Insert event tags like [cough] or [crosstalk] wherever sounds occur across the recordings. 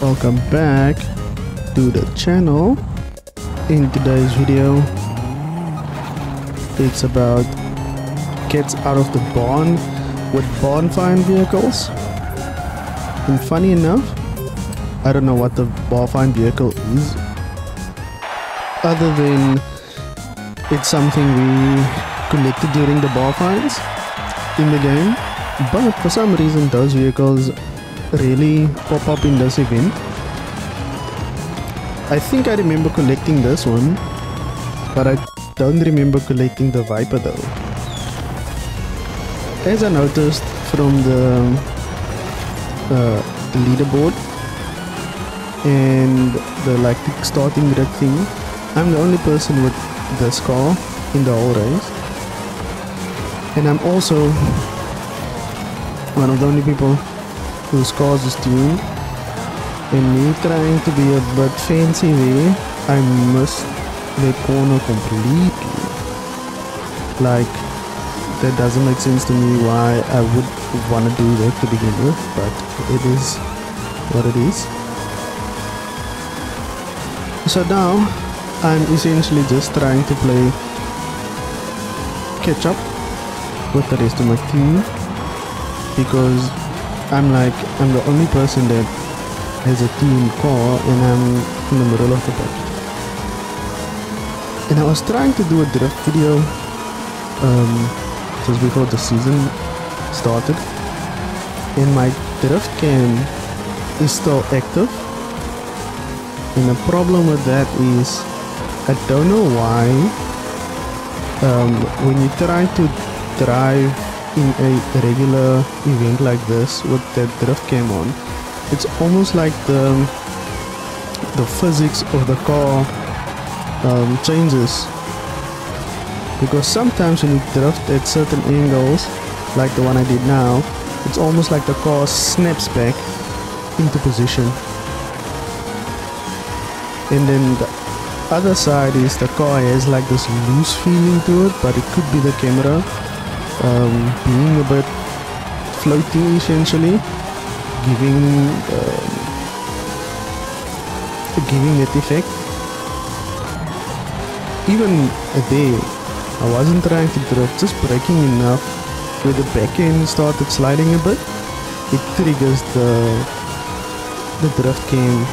welcome back to the channel. In today's video it's about Cats out of the barn with barn find vehicles. And funny enough I don't know what the barn find vehicle is other than it's something we collected during the barn finds in the game. But for some reason those vehicles really pop up in this event. I think I remember collecting this one, but I don't remember collecting the Viper though. As I noticed from the, uh, leaderboard and the like the starting red thing, I'm the only person with this car in the whole race. And I'm also one of the only people whose cause is tuned. And me trying to be a bit fancy there, I missed the corner completely. Like, that doesn't make sense to me why I would want to do that to begin with, but it is what it is. So now, I'm essentially just trying to play catch up with the rest of my team because I'm like I'm the only person that has a team car and I'm in the middle of the pack. And I was trying to do a drift video um, just before the season started. And my drift cam is still active. And the problem with that is I don't know why um, when you try to drive in a regular event like this with that drift cam on, it's almost like the the physics of the car um, changes. Because sometimes when you drift at certain angles like the one I did now it's almost like the car snaps back into position. And then the other side is the car has like this loose feeling to it but it could be the camera um, being a bit floaty essentially, giving um, giving that effect. Even there, I wasn't trying to drift, just braking enough where the back end started sliding a bit. It triggers the the drift cam,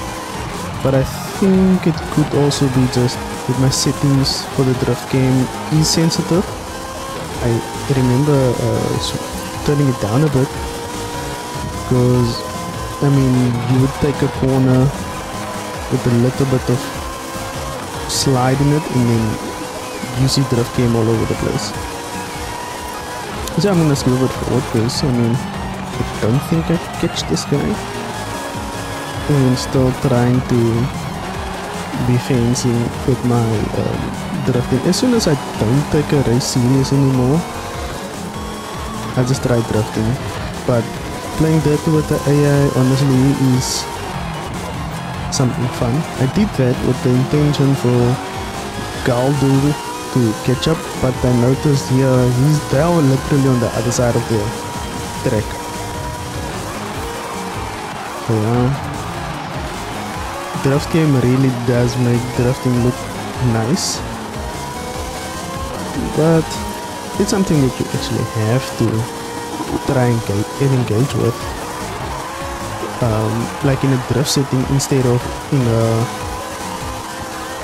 but I think it could also be just that my settings for the drift cam is sensitive I remember uh, turning it down a bit because I mean you would take a corner with a little bit of slide in it and then you see drift cam all over the place. So I'm gonna move it forward because I mean I don't think I catch this guy. And still trying to be fancy with my um, drifting. As soon as I don't take a race serious anymore, I just try drifting. But playing that with the AI honestly is something fun. I did that with the intention for Galdo to catch up, but I noticed here he's now literally on the other side of the track. So yeah. Drift cam really does make drafting look nice. But it's something that you actually have to try and engage with. Um, like in a drift setting instead of in a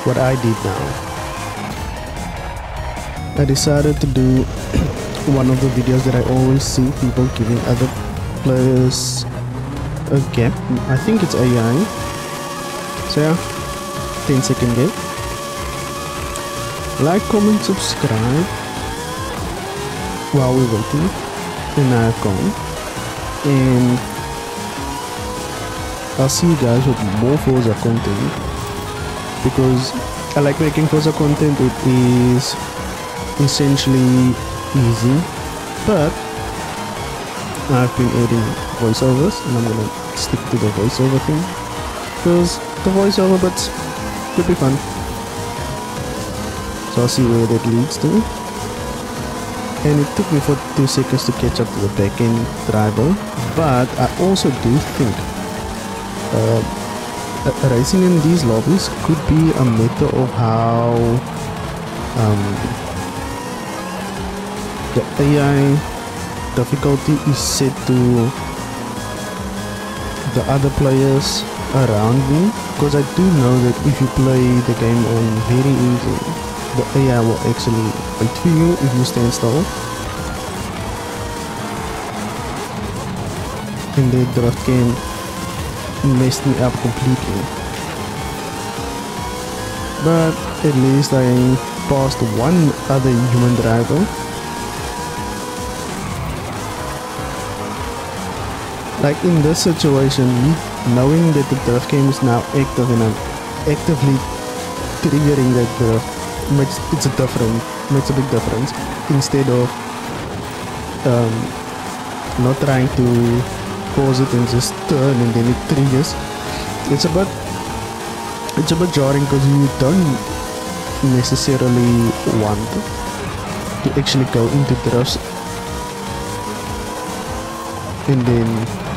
what I did now. I decided to do [clears throat] one of the videos that I always see people giving other players a gap. I think it's AI so yeah 10 second gap like, comment, subscribe. While we're waiting and I've gone and I'll see you guys with more Forza content. Because I like making Forza content. It is essentially easy. But I've been adding voiceovers and I'm gonna stick to the voiceover thing because the voiceover bits could be fun so I'll see where that leads to. And it took me for 2 seconds to catch up to the backend driver, but I also do think uh, racing in these lobbies could be a matter of how um, the AI difficulty is set to the other players around me because I do know that if you play the game on very easy the AI will actually wait for you if you stand still. And the drift cam messed me up completely. But at least I passed one other human driver. Like in this situation knowing that the drift cam is now active and I'm actively triggering that drift makes it's a different makes a big difference. Instead of um, not trying to pause it and just turn and then it triggers it's a bit it's a bit jarring because you don't necessarily want to actually go into drifts and then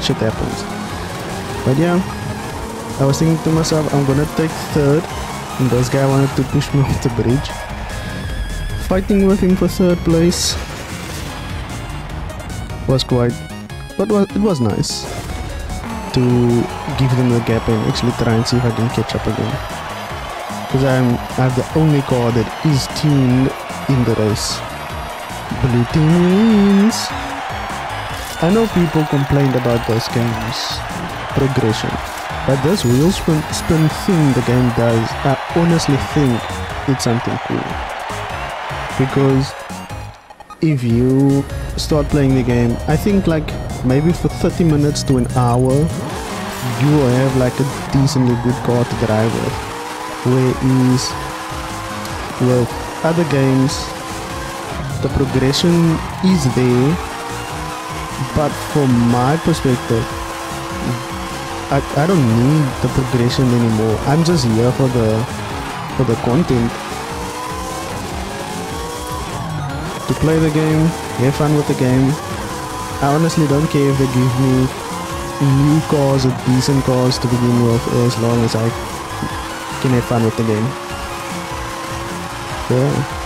shit happens but yeah, I was thinking to myself, I'm gonna take third, and this guy wanted to push me [laughs] off the bridge. Fighting with him for third place was quite, but was, it was nice to give them the gap and actually try and see if I can catch up again. Because I'm, I'm the only car that is tuned in the race. Blue team wins! I know people complained about those games progression. But this wheel spin, spin thing the game does, I honestly think it's something cool. Because if you start playing the game, I think like maybe for 30 minutes to an hour, you will have like a decently good car to drive with. Whereas with other games, the progression is there, but from my perspective, I, I don't need the progression anymore. I'm just here for the for the content. To play the game, have fun with the game. I honestly don't care if they give me new cars or decent cars to begin with as long as I can have fun with the game. Yeah.